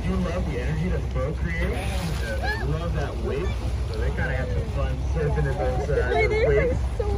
they do love the energy that the boat creates. Uh, they love that wake, so they kind of have some fun surfing in those, uh, so what the heck?